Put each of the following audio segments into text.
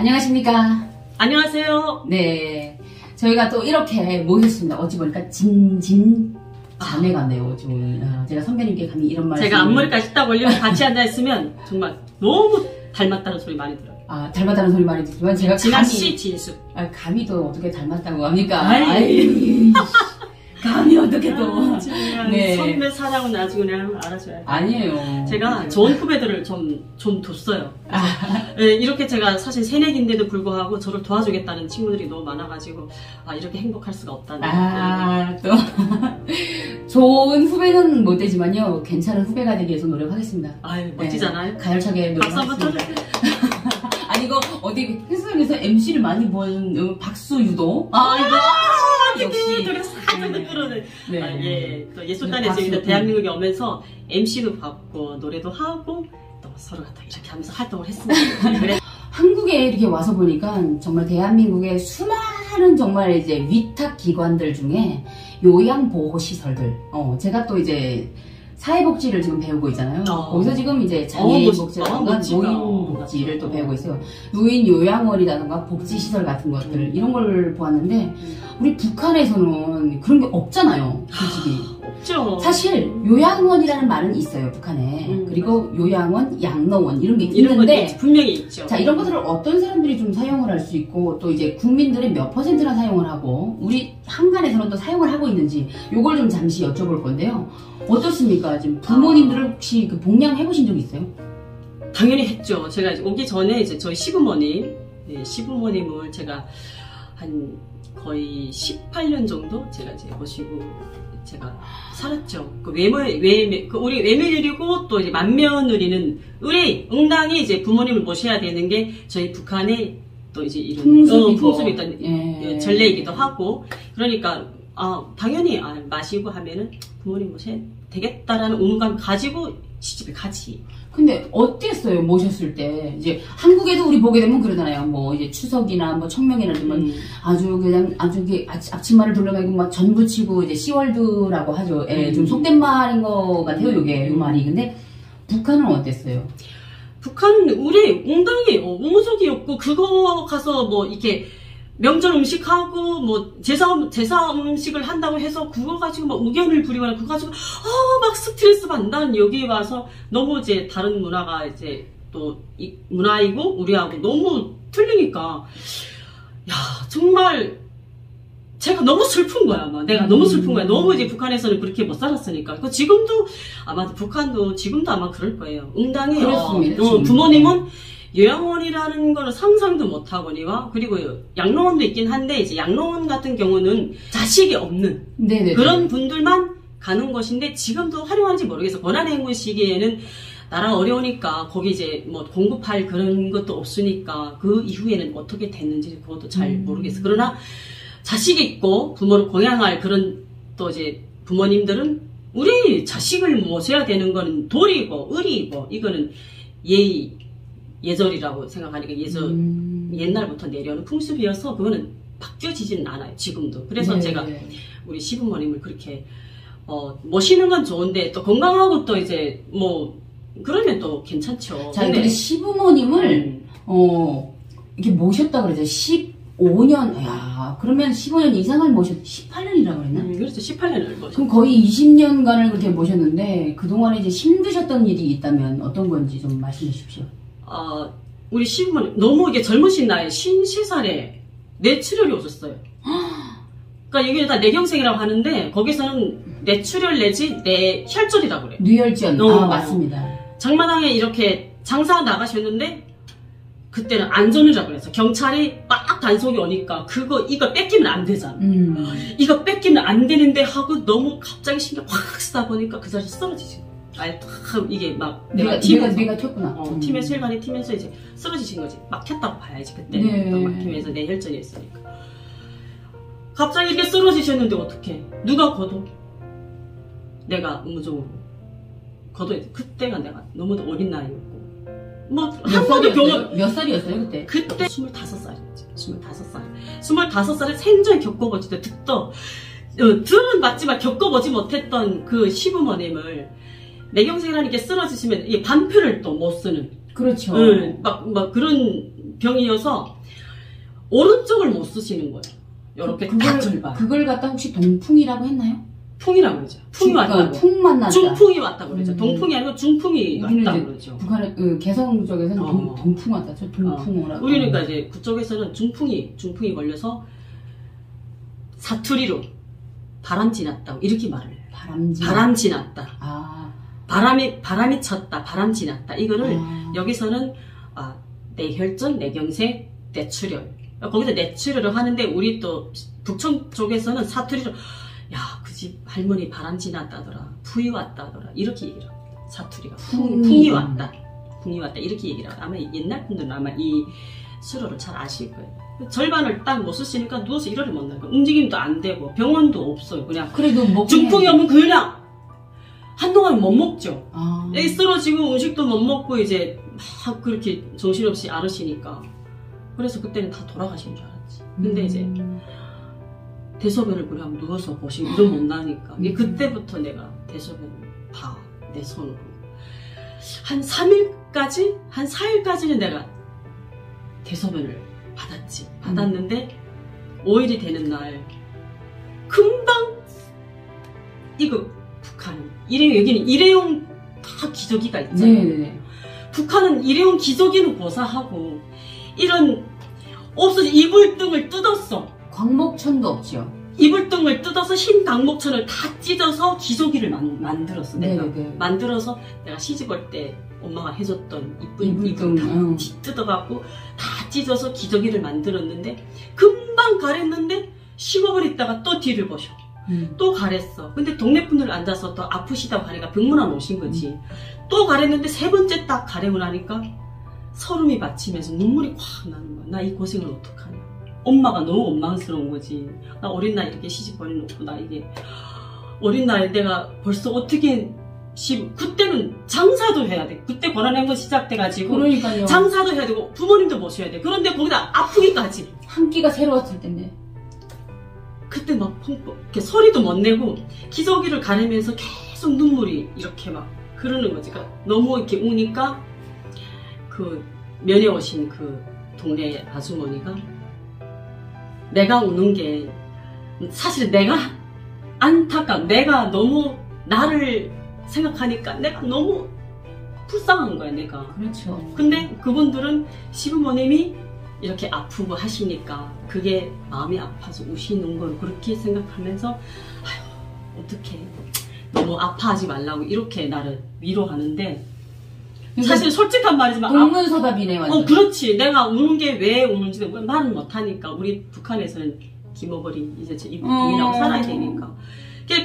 안녕하십니까. 안녕하세요. 네. 저희가 또 이렇게 모셨습니다. 어찌 보니까 진진 자매 같네요. 좀 아, 제가 선배님께 감히 이런 말씀 제가 앞머리까지 딱 올리고 같이 앉아있으면 정말 너무 닮았다는 소리 많이 들어요. 아, 닮았다는 소리 많이 듣지만 제가 진아 감히 씨, 진수. 아, 감히 또 어떻게 닮았다고 합니까? 아이, 감히 어떻게 또 아, 그냥 네. 선배 사랑은 아주 그냥 알아줘야 돼. 아니에요. 제가 좋은 후배들을 좀, 좀 뒀어요. 아, 예, 이렇게 제가 사실 새내기인데도 불구하고 저를 도와주겠다는 친구들이 너무 많아가지고, 아, 이렇게 행복할 수가 없다는. 아, 또 좋은 후배는 못 되지만요. 괜찮은 후배가 되기 위해서 노력하겠습니다. 아유, 멋지잖아요. 가열차게 박수 한번 노력하겠습니다. 아니 이거 어디 헬스장에서 MC를 많이 본 어, 박수 유도? 아 이거 살짝 네. 끌어내. 네. 아, 예. 또 네, 예술단에서 박수. 여기다 대한민국에 오면서 MC도 받고, 노래도 하고, 또 서로 다 이렇게 하면서 활동을 했습니다. 그래. 한국에 이렇게 와서 보니까 정말 대한민국의 수많은 정말 이제 위탁 기관들 중에 요양보호시설들 어 제가 또 이제 사회복지를 지금 배우고 있잖아요. 어. 거기서 지금 이제 어, 멋있다. 장애인 복지라든가 멋지다. 노인 복지를 또 배우고 있어요. 노인 요양원이라든가 복지시설 같은 것들 이런 걸 보았는데 우리 북한에서는 그런 게 없잖아요. 솔직히. 없죠. 사실 요양원이라는 말은 있어요 북한에 음, 그리고 요양원, 양로원 이런 게 이런 건 있는데 있- 분명히 있죠. 자 이런 것들을 어떤 사람들이 좀 사용을 할 수 있고 또 이제 국민들의 몇 퍼센트나 사용을 하고 우리 한간에서는 또 사용을 하고 있는지 요걸 좀 잠시 여쭤볼 건데요 어떻습니까 지금 부모님들을 혹시 그 봉양 해보신 적 있어요? 당연히 했죠. 제가 오기 전에 이제 저희 시부모님, 예, 시부모님을 제가 한 거의 18년 정도 제가 이제 모시고 제가 살았죠. 그 외모, 외, 그 우리 외며느리고 또 이제 맏며느리는 의뢰, 응당히 이제 부모님을 모셔야 되는 게 저희 북한의 또 이제 이런 풍습이고. 어, 풍습이 있던 예. 전례이기도 하고 그러니까 아 당연히 아, 마시고 하면은 부모님 모셔야 되겠다라는 의무감 가지고 시집에 가지. 근데 어땠어요 모셨을 때 이제 한국에도 우리 보게 되면 그러잖아요 뭐 이제 추석이나 뭐 청명이나 뭐 음. 아주 그냥 아주 그 앞- 앞치마를 둘러매고 막 전부치고 이제 씨월드라고 하죠. 예, 음. 좀 속된 말인 것 같아요, 요게 요 말이. 근데 북한은 어땠어요? 북한 우리 웅당이 어, 우무족이었고 그거 가서 뭐 이렇게 명절 음식하고 뭐 제사 음- 제사 음식을 한다고 해서 그거 가지고 막 의견을 부리거나 그거 가지고 아막 스트레스 받는 여기 와서 너무 이제 다른 문화가 이제 또이 문화이고 우리하고 너무 틀리니까. 야 정말 제가 너무 슬픈 거야 아마. 내가 너무 슬픈 거야. 너무 이제 북한에서는 그렇게 못 살았으니까. 그 지금도 아마도 북한도 지금도 아마 그럴 거예요. 응당히 그렇습니다, 어. 부모님은 요양원이라는 거는 상상도 못 하거니와 그리고 양로원도 있긴 한데 이제 양로원 같은 경우는 자식이 없는 네네. 그런 분들만 가는 것인데 지금도 활용하는지 모르겠어. 권한행군 시기에는 나라 어려우니까 거기 이제 뭐 공급할 그런 것도 없으니까 그 이후에는 어떻게 됐는지 그것도 잘 음. 모르겠어. 그러나 자식이 있고 부모를 공양할 그런 또 이제 부모님들은 우리 자식을 모셔야 되는 거는 도리고 의리고 이거는 예의 예절이라고 생각하니까 예절 음. 옛날부터 내려오는 풍습이어서 그거는 바뀌어지지는 않아요 지금도 그래서 네. 제가 우리 시부모님을 그렇게 어, 모시는 건 좋은데 또 건강하고 또 이제 뭐 그러면 또 괜찮죠. 자, 근데 시부모님을 음, 어 이렇게 모셨다 그러죠. 15년. 야, 그러면 15년 이상을 모셨 18년이라고 그랬나? 음, 그렇죠. 18년을 모시. 그럼 거의 20년간을 그렇게 모셨는데 그동안에 이제 힘드셨던 일이 있다면 어떤 건지 좀 말씀해 주십시오. 어, 우리 시부모님 너무 이게 젊으신 나이에 53살에 뇌출혈이 오셨어요. 그러니까 여기는 다 뇌경색이라고 하는데 거기서는 뇌출혈 내지 뇌혈전이라고 그래요. 뇌혈전. 어. 아, 맞습니다. 장마당에 이렇게 장사 나가셨는데 그때는 안전이라고 그래서 경찰이 막 단속이 오니까 그거 이거 뺏기면 안 되잖아. 음. 이거 뺏기면 안 되는데 하고 너무 갑자기 신경 확 쓰다 보니까 그 자리에서 거예요. 아예 탁 이게 막 내가 내가 팀에서 내가 튀었구나. 어, 음. 팀에서 혈관이 튀면서 이제 쓰러지신 거지. 막혔다고 봐야지 그때 네. 또 막히면서 내 혈전이었으니까. 갑자기 이렇게 쓰러지셨는데 어떡해? 누가 거둬? 내가 의무적으로 거둬야 돼. 그때가 내가 너무 어린 나이였고 뭐몇한 번도 경험? 몇 살이었어요 그때? 그때 25살이었지. 25살. 25살에 생전 겪어보지도 듣도 어, 들은 맞지만 겪어보지 못했던 그 시부모님을 내경색이라는 게 쓰러지시면 이 반표를 또 못 쓰는 그렇죠. 응, 막, 막 그런 병이어서 오른쪽을 못 쓰시는 거예요. 이렇게 딱 그걸, 절반. 그걸 갖다 혹시 동풍이라고 했나요? 풍이라고 그러죠. 풍이 그러니까 왔다고. 풍만 났다. 중풍이 왔다고 그러죠. 음. 동풍이 아니고 중풍이 왔다고 그러죠. 북한의 그 개성 쪽에서는 어. 동, 동풍 왔다. 저 동풍 오라고. 우리는 그러니까 이제 그쪽에서는 중풍이 중풍이 걸려서 사투리로 바람 지났다고 이렇게 말을 해요. 바람지. 바람 지났다. 아. 바람이 바람이 쳤다. 바람 지났다. 이거를 아. 여기서는 아, 뇌혈전, 뇌경색, 뇌출혈. 거기서 뇌출혈을 하는데 우리 또 북청 쪽에서는 사투리로 야, 그 집 할머니 바람 지났다더라. 부이 왔다더라. 이렇게 얘기를 합니다. 사투리가. 풍, 풍이. 왔다. 풍이 왔다. 이렇게 얘기를 하고 아마 옛날 분들은 아마 이 수로를 잘 아실 거예요. 절반을 딱 못 쓰시니까 누워서 일어를 못 나요. 움직임도 안 되고 병원도 없어요. 그냥 그래도 먹 중풍이 오면 그냥 한동안 못 먹죠. 아. 애 쓰러지고 음식도 못 먹고 이제 막 그렇게 정신없이 앓으시니까 그래서 그때는 다 돌아가신 줄 알았지. 근데 이제 음. 대소변을 그냥 누워서 보시고 이러 못 나니까 이게 음. 그때부터 내가 대소변을 다내 손으로 한 3일까지 한 4일까지는 내가 대소변을 받았지 받았는데 5일이 되는 날 금방 이거 북한 일회 여기는 일회용 다 기저귀가 있잖아요. 네네네. 북한은 일회용 기저귀는 고사하고 이런 없어진 이불등을 뜯었어. 광목천도 없죠. 이불등을 뜯어서 흰 강목천을 다 찢어서 기저귀를 만, 만들었어. 내가 네네네. 만들어서 내가 시집 올 때 엄마가 해줬던 이쁜 이불등, 이불 다 응. 찢- 뜯어갖고 다 찢어서 기저귀를 만들었는데 금방 가랬는데 15분 있다가 또 뒤를 보셔. 음. 또 가랬어. 근데 동네 분들 앉아서 또 아프시다고 하니까 병문안 오신 거지. 또 가랬는데 세 번째 딱 가래고 나니까 서름이 받치면서 눈물이 확 나는 거야. 나 이 고생을 어떡하냐. 엄마가 너무 원망스러운 거지. 나 어린 나이 이렇게 시집 보내놓고 나 이게 어린 나이에 내가 벌써 어떻게 시 그때는 장사도 해야 돼. 그때 고난행군 시작돼가지고 그러니까요. 장사도 해야 되고 부모님도 모셔야 돼. 그런데 거기다 아프기까지. 한 끼가 새로웠을 텐데. 그때 막 펑펑 이렇게 소리도 못 내고 기저귀를 가리면서 계속 눈물이 이렇게 막 흐르는 거지. 그러니까 너무 이렇게 우니까 그 면회 오신 그 동네 아주머니가 내가 우는 게 사실 내가 안타까 내가 너무 나를 생각하니까 내가 너무 불쌍한 거야 내가. 그렇죠. 근데 그분들은 시부모님이 이렇게 아프고 하시니까 그게 마음이 아파서 우시는 걸 그렇게 생각하면서 아휴 어떻게 너무 아파하지 말라고 이렇게 나를 위로하는데 사실 솔직한 말이지만 아, 동문서답이네 완전. 어 그렇지 내가 우는 게 왜 우는지 말은 못하니까 우리 북한에서는 김어버리 이제 이- 이민하고 음. 살아야 되니까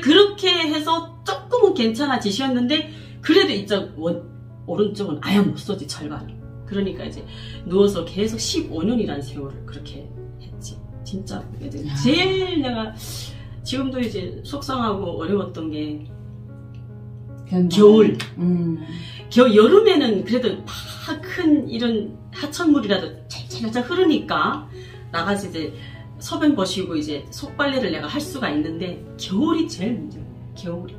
그렇게 해서 조금은 괜찮아지셨는데 그래도 이쪽 원- 오른쪽은 아예 못 써지 절반 그러니까 이제 누워서 계속 15년이라는 세월을 그렇게 했지 진짜. 제일 내가 지금도 이제 속상하고 어려웠던 게 변방. 겨울 음. 겨 여름에는 그래도 막큰 이런 하천물이라도 찰찰찰 흐르니까 나가서 이제 소변 보시고 이제 속빨래를 내가 할 수가 있는데 겨울이 제일 문제예요. 겨울이.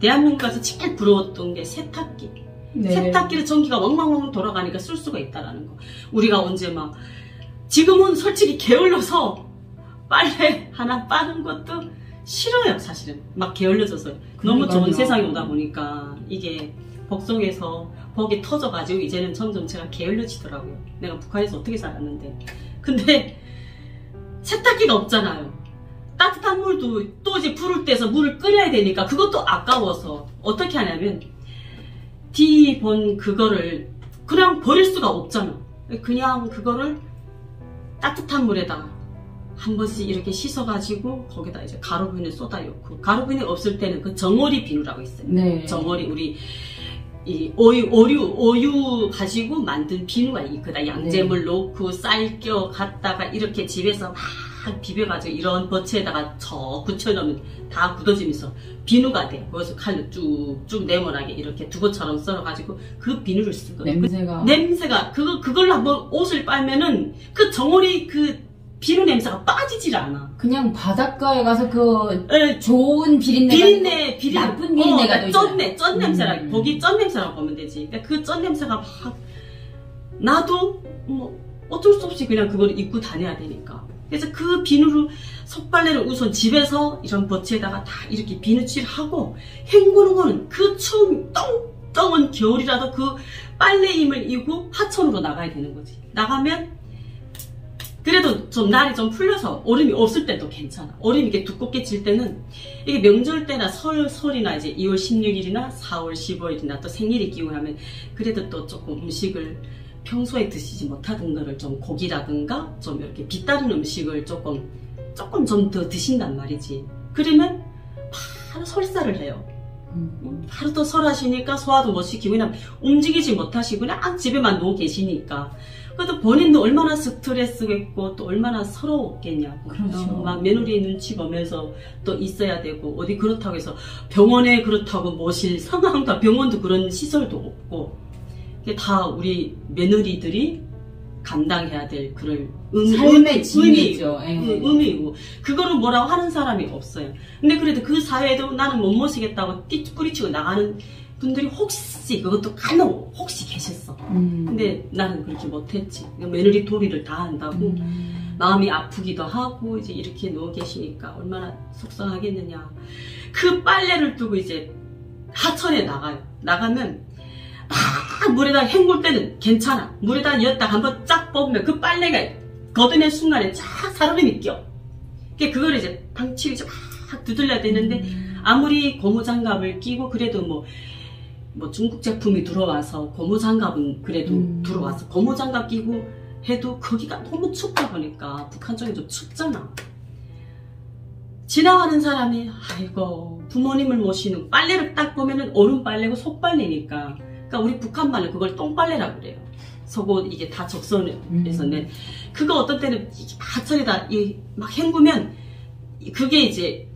대한민국 가서 제일 부러웠던 게 세탁기. 네. 세탁기를 전기가 왕왕왕 돌아가니까 쓸 수가 있다라는 거. 우리가 언제 막 지금은 솔직히 게을러서 빨래 하나 빠는 것도 싫어요, 사실은. 막 게을러져서 너무 좋은. 세상이 오다 보니까 이게 복속에서 복이 터져가지고 이제는 점점 제가 게을러지더라고요. 내가 북한에서 어떻게 살았는데. 근데 세탁기가 없잖아요. 따뜻한 물도 또 이제 불을 떼서 물을 끓여야 되니까 그것도 아까워서 어떻게 하냐면 디본 그거를 그냥 버릴 수가 없잖아. 그냥 그거를 따뜻한 물에다가 한 번씩 이렇게 씻어가지고 거기다 이제 가루비누 쏟아 넣고 가루비누 없을 때는 그 정어리 비누라고 있어요. 네. 정어리 우리 이 오유 오류 오유 가지고 만든 비누가 있거든. 양재물 넣고 쌀 껴 갖다가 이렇게 집에서 막 비벼가지고 이런 버츠에다가 저 굳혀놓으면 다 굳어지면서 비누가 돼. 거기서 칼로 쭉쭉 네모나게 이렇게 두고처럼 썰어가지고 그 비누를 쓰거든. 냄새가. 냄새가 그거 그걸 한번 옷을 빨면은 그 정어리 그 비누 냄새가 빠지질 않아. 그냥 바닷가에 가서 그 에, 좋은 비린내. 비린내, 비린 나쁜 비린내가 또 있잖아. 쩐내, 쩐 냄새라, 음. 거기 쩐 냄새라고 보면 되지. 그러니까 그쩐 냄새가 막 나도 뭐 어쩔 수 없이 그냥 그걸 입고 다녀야 되니까. 그래서 그 비누를 속빨래를 우선 집에서 이런 버치에다가 다 이렇게 비누칠을 하고 헹구는 거는 그 추운 떵떵한 겨울이라도 그 빨래임을 이고 하천으로 나가야 되는 거지. 나가면 그래도 좀 날이 좀 풀려서 얼음이 없을 때도 괜찮아. 얼음이 이렇게 두껍게 질 때는 이게 명절 때나 설, 설이나 이제 2월 16일이나 4월 15일이나 또 생일이 끼고 하면 그래도 또 조금 음식을 평소에 드시지 못하던 거를 좀 고기라든가 좀 이렇게 빛다른 음식을 조금 조금 좀 더 드신단 말이지. 그러면 바로 설사를 해요. 음. 하루 또 설하시니까 소화도 못 시키고 그냥 움직이지 못하시고 그냥 집에만 누워 계시니까 그래도 본인도 얼마나 스트레스겠고 또 얼마나 서러웠겠냐고 그렇죠. 어, 막 며느리 눈치 보면서 또 있어야 되고 어디 그렇다고 해서 병원에 그렇다고 모실 상황도 병원도 그런 시설도 없고 이게 다 우리 며느리들이 감당해야 될 그런 의미, 삶의 의미, 짐이죠. 예. 그 의미이고 그거를 뭐라고 하는 사람이 없어요. 근데 그래도 그 사회에도 나는 못 모시겠다고 띠 뿌리치고 나가는 분들이 혹시 그것도 간혹 혹시 계셨어. 음. 근데 나는 그렇게 못했지. 며느리 도리를 다 한다고 음. 마음이 아프기도 하고 이제 이렇게 누워 계시니까 얼마나 속상하겠느냐. 그 빨래를 두고 이제 하천에 나가요. 나가면 막 물에다 헹굴 때는 괜찮아. 물에다 엿다 한번 쫙 뽑으면 그 빨래가 걷어낸 순간에 쫙 살얼음이 껴. 그게 그걸 이제 방치를 쫙 두들려야 되는데 음. 아무리 고무장갑을 끼고 그래도 뭐, 뭐 중국 제품이 들어와서 고무장갑은 그래도 음. 들어와서 고무장갑 끼고 해도 거기가 너무 춥다 보니까 북한 쪽이 좀 춥잖아. 지나가는 사람이 아이고 부모님을 모시는 빨래를 딱 보면은 얼음 빨래고 속 빨래니까 그러니까 우리 북한 말로 그걸 똥빨래라고 그래요. 속옷 이게 다 적선에서 낸 그거 어떤 때는 이막 헹구면 그게 이제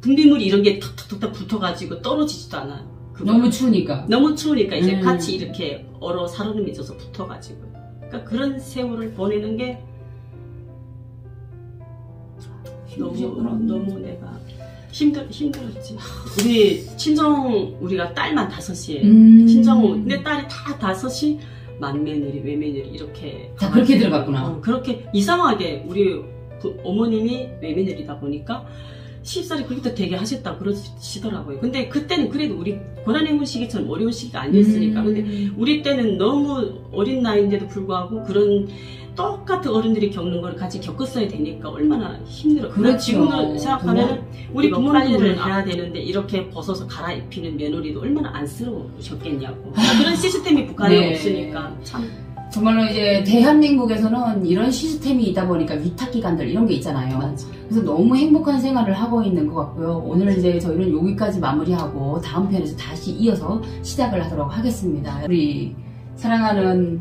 분비물이 이런 게 톡톡톡 붙어가지고 떨어지지도 않아요. 그거. 너무 추우니까. 너무 추우니까 이제 음. 같이 이렇게 얼어 살얼음이 져서 붙어가지고. 그러니까 그런 세월을 보내는 게 너무. 너무 내가 힘들 힘들었지. 우리 친정 우리가 딸만 다섯이에요. 음. 친정 내 딸이 다 다섯이 만며느리 외며느리 이렇게 다 그렇게 들어갔구나. 어, 그렇게 이상하게 우리 그 어머님이 외며느리다 보니까 십살이 그렇게 되게 하셨다 그러시더라고요. 근데 그때는 그래도 우리 고난행군 시기처럼 어려운 시기가 아니었으니까. 음. 근데 우리 때는 너무 어린 나이인데도 불구하고 그런 똑같은 어른들이 겪는 걸 같이 겪었어야 되니까 얼마나 힘들어. 그렇죠. 지금을 생각하면 우리 부모님을 빨래를 해야 되는데 이렇게 벗어서 갈아입히는 며느리도 얼마나 안쓰러우셨겠냐고. 그런 시스템이 북한에 네. 없으니까 참. 정말로 이제 대한민국에서는 이런 시스템이 있다 보니까 위탁기관들 이런 게 있잖아요. 맞아. 그래서 너무 행복한 생활을 하고 있는 것 같고요. 오늘 이제 저희는 여기까지 마무리하고 다음 편에서 다시 이어서 시작을 하도록 하겠습니다. 우리 사랑하는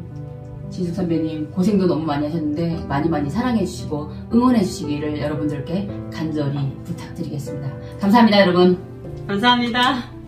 진숙 선배님 고생도 너무 많이 하셨는데 많이 많이 사랑해 주시고 응원해 주시기를 여러분들께 간절히 부탁드리겠습니다. 감사합니다, 여러분. 감사합니다.